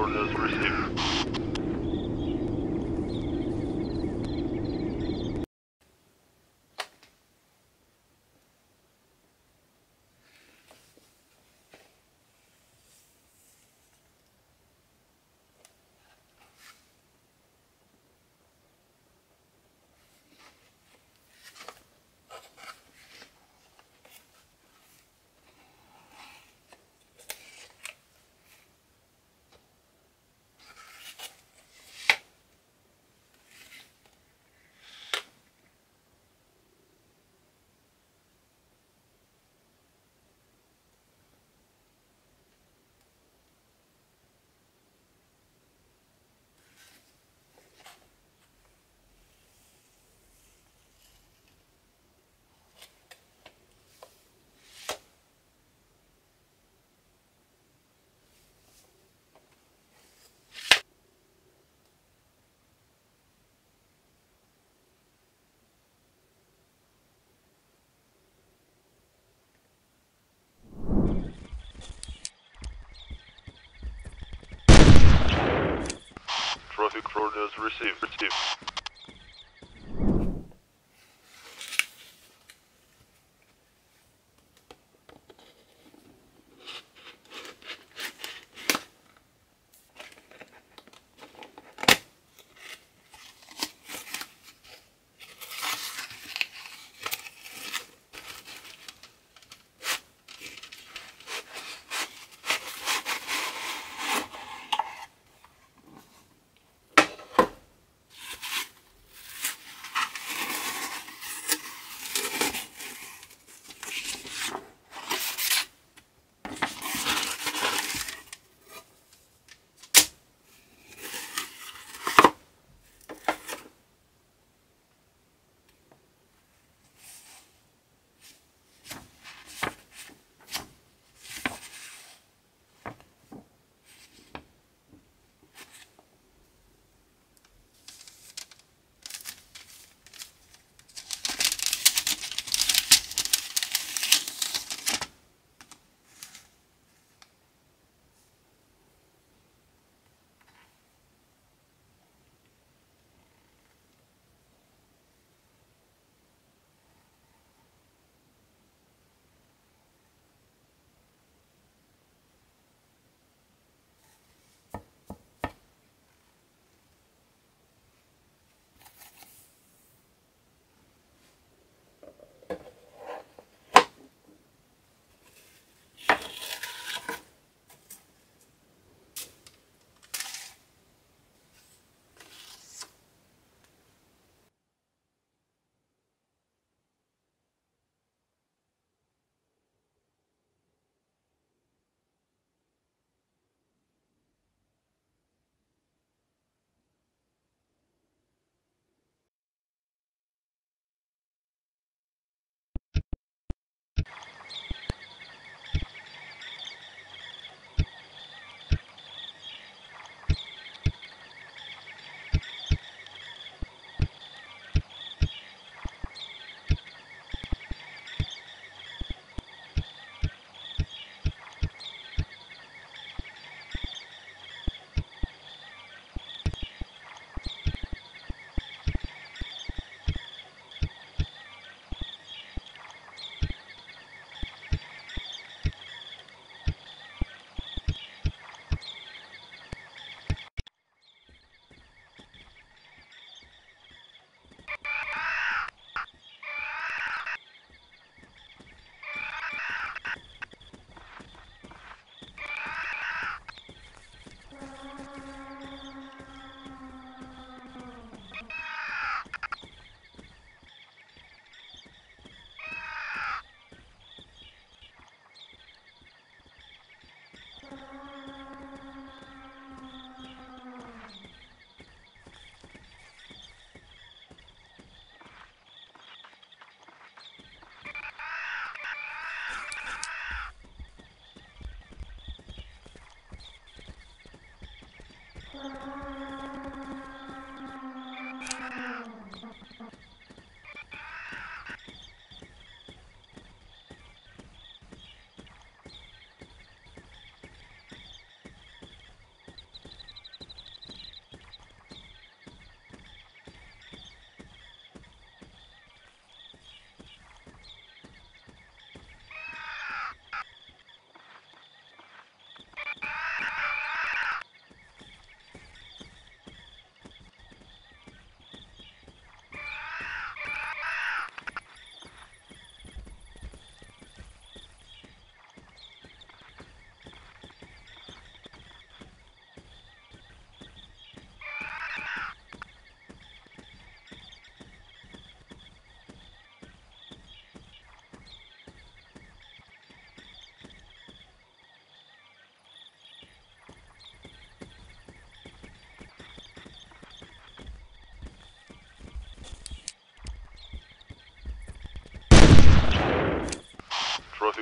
orders received. Traffic orders received. Received.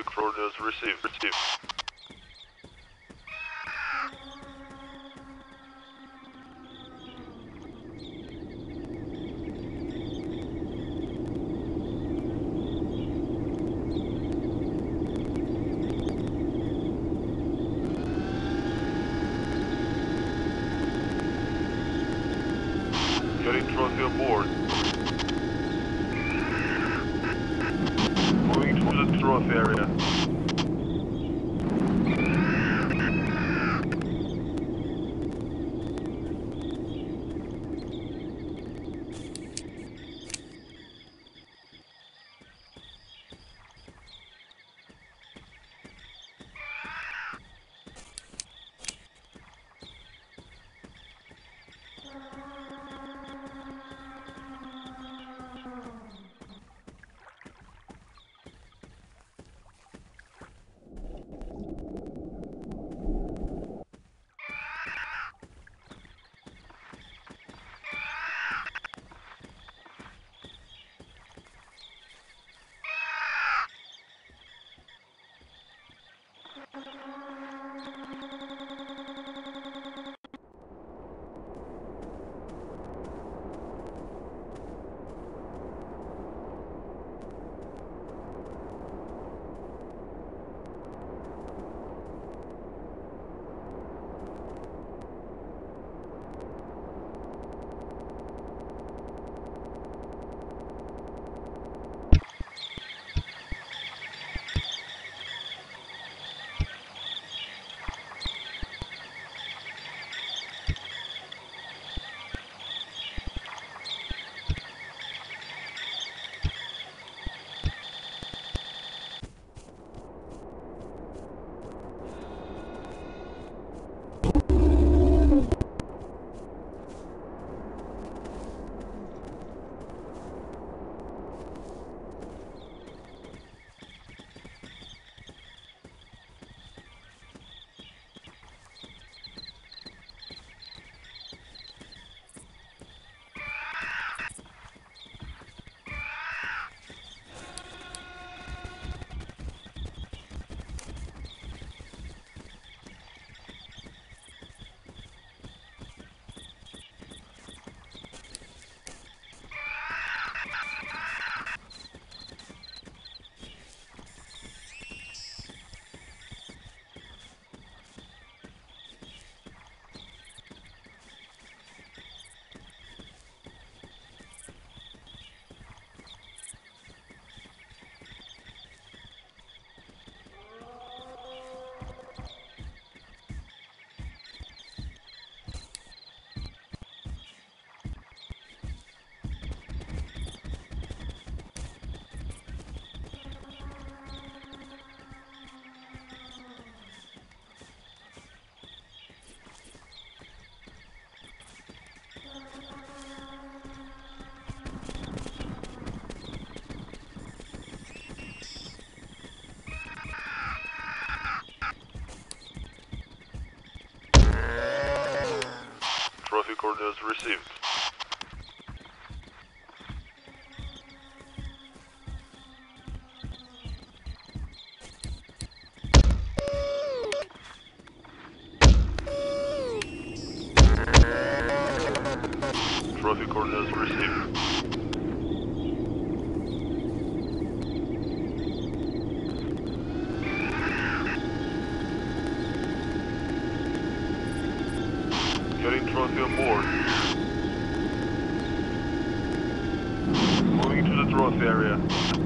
Trophy coordinates received. Received. Received. Trophy coordinates received. Getting trophy. Moving to the trophy area.